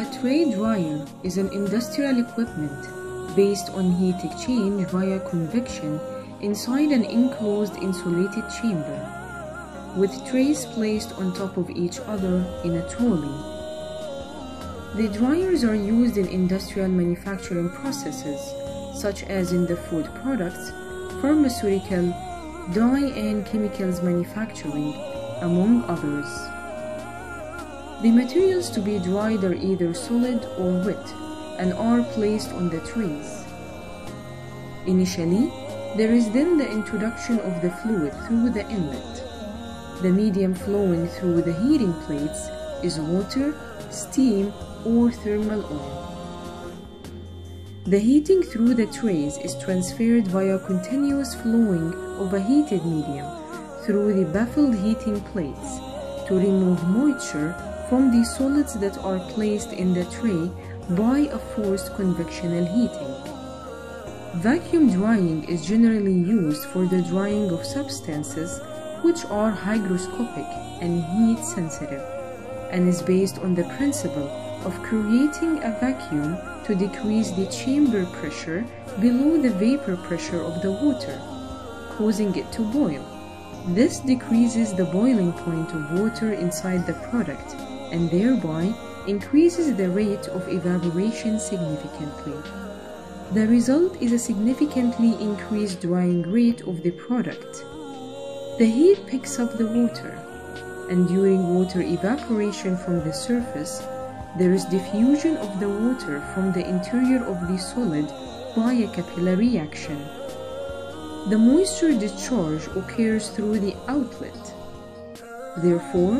A tray dryer is an industrial equipment based on heat exchange via convection inside an enclosed insulated chamber, with trays placed on top of each other in a trolley. The dryers are used in industrial manufacturing processes, such as in the food products, pharmaceutical, dye and chemicals manufacturing, among others. The materials to be dried are either solid or wet and are placed on the trays. Initially, there is then the introduction of the fluid through the inlet. The medium flowing through the heating plates is water, steam, or thermal oil. The heating through the trays is transferred via continuous flowing of a heated medium through the baffled heating plates to remove moisture from the solids that are placed in the tray by a forced convectional heating. Vacuum drying is generally used for the drying of substances which are hygroscopic and heat sensitive and is based on the principle of creating a vacuum to decrease the chamber pressure below the vapor pressure of the water, causing it to boil. This decreases the boiling point of water inside the product and thereby increases the rate of evaporation significantly. The result is a significantly increased drying rate of the product. The heat picks up the water, and during water evaporation from the surface, there is diffusion of the water from the interior of the solid by a capillary action. The moisture discharge occurs through the outlet. Therefore,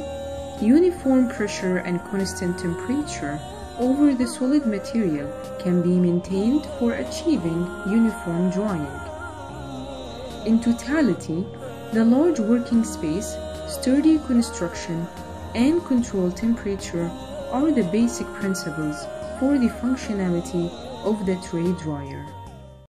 uniform pressure and constant temperature over the solid material can be maintained for achieving uniform drying. In totality, the large working space, sturdy construction, and controlled temperature are the basic principles for the functionality of the tray dryer.